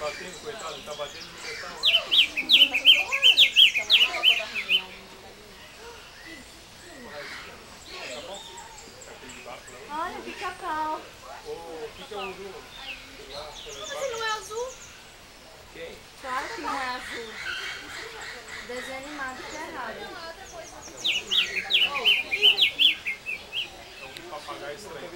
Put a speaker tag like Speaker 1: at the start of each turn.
Speaker 1: Batendo, coitado, tá batendo no metal.
Speaker 2: Olha, pica-pau.
Speaker 1: O que é o
Speaker 2: Só assim é azul.
Speaker 1: Desenho
Speaker 2: animado que é raro. É papagaio estranho.